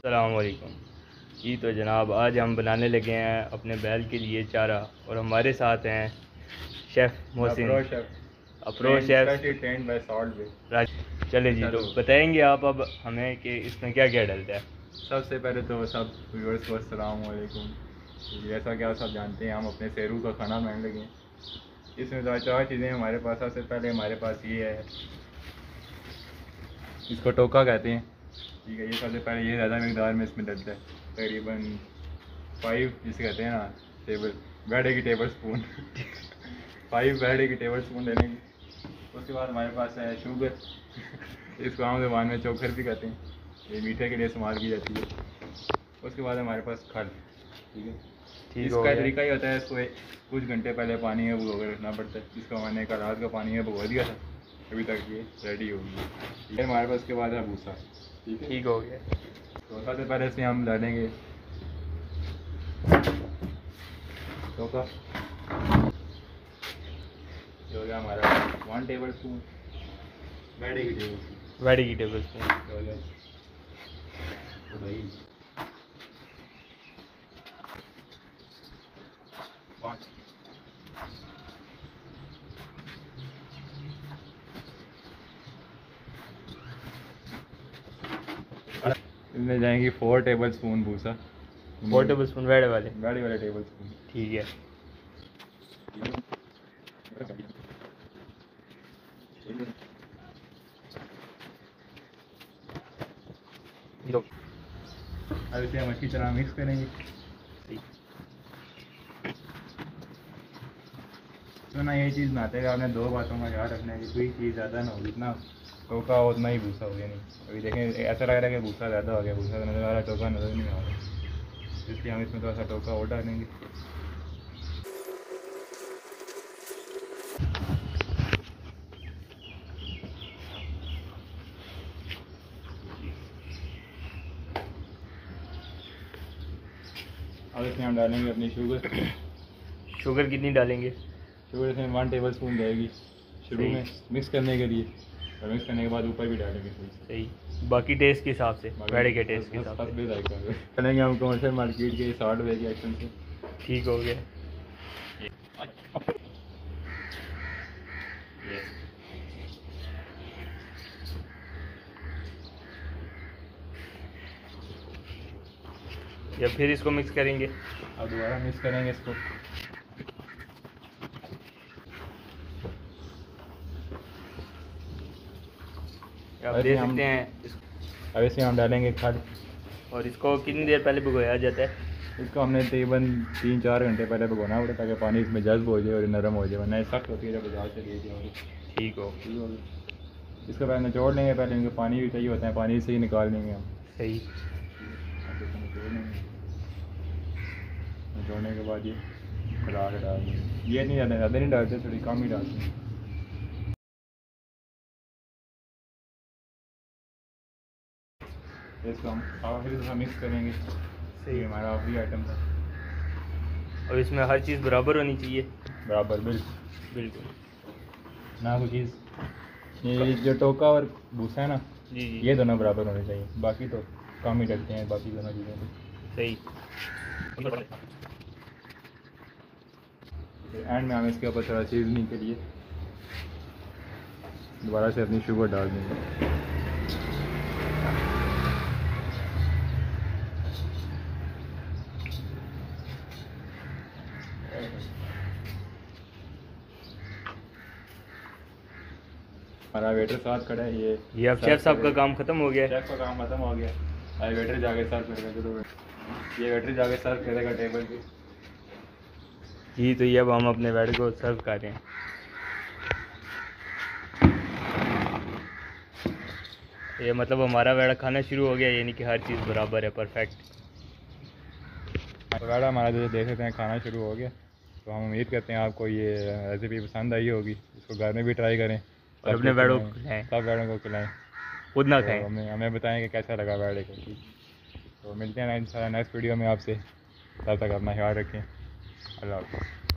अलकुम जी तो जनाब आज हम बनाने लगे हैं अपने बैल के लिए चारा और हमारे साथ हैं शेफ़ मोहसिन। अप्रो शेफ। चले जी तो बताएँगे आप अब हमें कि इसमें क्या क्या डलता है। सबसे पहले तो सब व्यूअर्स को अस्सलाम वालेकुम जैसा कि आप सब जानते हैं? हम अपने सेरू का खाना बनाने लगे इसमें तो चार चीज़ें हमारे पास। सबसे पहले हमारे पास ये है। इसको टोका कहते हैं। ठीक है ये सबसे पहले ये ज़्यादा मकदार में इसमें डलता है। तकरीबन फाइव जिसे कहते हैं ना टेबल बैठे की टेबल स्पून फाइव बैठे की टेबल स्पून लेने की। उसके बाद हमारे पास है शुगर इसको आम जबान में चोखर भी कहते हैं। ये मीठे के लिए इस्तेमाल की जाती है। उसके बाद हमारे पास खल। ठीक है? ठीक इसका तरीका ही होता है इसको कुछ घंटे पहले पानी है भिगो कर रखना पड़ता है। जिसका मैंने कल रात का पानी है भगो दिया था। अभी तक ये रेडी होगी है हमारे पास उसके बाद है भूसा। ठीक हो। गया। तो सबसे पहले इसमें हम डालेंगे चौथा जो हो गया हमारा वन टेबल स्पून वेडी की टेबल स्पून वेडी की टेबल स्पून इसमें जाएँगी फोर टेबल स्पून भूसा। फोर टेबल स्पून वेड़े वाले। वेड़े वाले टेबल स्पून ठीक है। अब इसे हम अच्छी तरह मिक्स करेंगे। तो ना ये चीज़ बनाते हैं आपने दो बातों का ख्याल रखना है कि कोई चीज़ ज़्यादा ना हो जितना टोका हो उतना ही भूसा हो गया नहीं अभी देखें ऐसा लग रहा है कि भूसा ज़्यादा हो गया भूसा तो नज़र आ रहा है टोका नज़र नहीं आ रहा। इसलिए हम इसमें थोड़ा सा टोका और डालेंगे अब इसमें हम डालेंगे अपनी शुगर। शुगर कितनी डालेंगे? शुगर इसमें वन टेबल स्पून जाएगी शुरू में मिक्स करने के लिए। और मिक्स करने के बाद ऊपर भी डालेंगे सही। बाकी टेस्ट के हिसाब से बैठे के टेस्ट के हिसाब से। चलेंगे हम कमर्शियल मार्केट के साठ रुपये के एक्शन से। ठीक हो गया। या फिर इसको मिक्स करेंगे। अब दोबारा मिक्स करेंगे इसको। आप देख सकते हैं अब इसमें हम डालेंगे खाद। और इसको कितनी देर पहले भिगोया जाता है? इसको हमने तकरीबन तीन चार घंटे पहले भिगोना पड़ता ताकि पानी इसमें जज्ब हो जाए और नरम हो जाए वरना सख्त होती है जब बाज़ार से जाओगे ठीक हो। ठीक हो इसको पहले निचोड़ लेंगे पहले इनको पानी भी चाहिए होता है पानी से ही निकाल लेंगे हम। सही। निचोड़ने के बाद ये खिला के डाल देंगे। ये नहीं ज़्यादा ज़्यादा नहीं डालते थोड़ी कम ही डालते हैं। इसको हम दफ़ा मिक्स करेंगे। सही हमारा आखिरी आइटम था। और इसमें हर चीज़ बराबर होनी चाहिए। बराबर बिल्कुल। बिल्कुल। ना कोई चीज़। ये जो टोका और भूसा है ना जी जी। ये दोनों बराबर होने चाहिए। बाकी तो कम ही डलते हैं बाकी दोनों चीज़ें सही। एंड में हम इसके ऊपर थोड़ा सीजनिंग के लिए दोबारा से अपनी शुगर डाल देंगे। हमारा वेटर साथ खड़ा है ये ये अब शेफ साहब का काम खत्म हो गया। शेफ का काम खत्म हो गया। अरे वेटर जाके सर्व करेगा तो ये वेटर जाके सर्व करेगा टेबल पे जी तो ये अब हम अपने वेटर को सर्व कर रहे हैं। ये मतलब हमारा वेड़ा खाना शुरू हो गया यानी कि हर चीज़ बराबर है परफेक्ट वेड़ा हमारा जो देख सकते हैं खाना शुरू हो गया। तो हम उम्मीद करते हैं आपको ये रेसिपी पसंद आई होगी। इसको घर में भी ट्राई करें। और अपने बैडों को खिलाएँ। सब बैडों को खिलाएँ। खुद ना खाए खाएँ हमें हमें बताएँ कि कैसा लगा बैडे को तो मिलते हैं इन नेक्स्ट वीडियो में आपसे। तब तक अपना ख्याल रखें। अल्लाह हाफ़